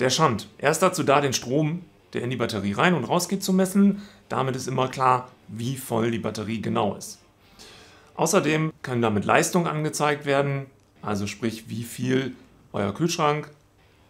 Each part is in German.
Der Schand. Er ist dazu da, den Strom, der in die Batterie rein und raus geht, zu messen. Damit ist immer klar, wie voll die Batterie genau ist. Außerdem können damit Leistungen angezeigt werden, also sprich, wie viel euer Kühlschrank,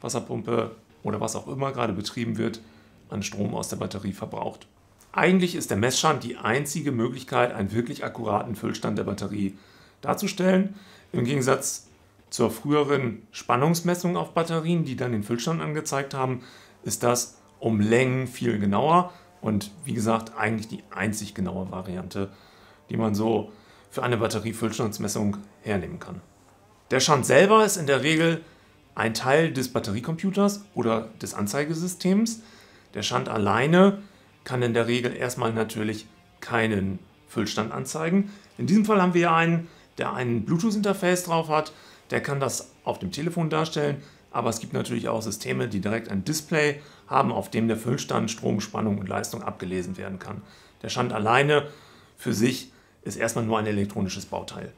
Wasserpumpe oder was auch immer gerade betrieben wird, an Strom aus der Batterie verbraucht. Eigentlich ist der Messstand die einzige Möglichkeit, einen wirklich akkuraten Füllstand der Batterie darzustellen. Im Gegensatz zur früheren Spannungsmessung auf Batterien, die dann den Füllstand angezeigt haben, ist das um Längen viel genauer und wie gesagt eigentlich die einzig genaue Variante, die man so für eine Batteriefüllstandsmessung hernehmen kann. Der Stand selber ist in der Regel ein Teil des Batteriecomputers oder des Anzeigesystems. Der Stand alleine kann in der Regel erstmal natürlich keinen Füllstand anzeigen. In diesem Fall haben wir einen, der ein Bluetooth-Interface drauf hat. Der kann das auf dem Telefon darstellen, aber es gibt natürlich auch Systeme, die direkt ein Display haben, auf dem der Füllstand, Strom, Spannung und Leistung abgelesen werden kann. Der Stand alleine für sich ist erstmal nur ein elektronisches Bauteil.